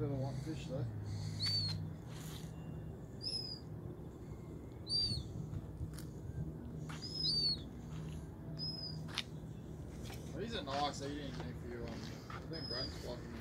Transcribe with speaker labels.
Speaker 1: bit of white fish though. These are nice eating if you um, I think Brad's plucking them.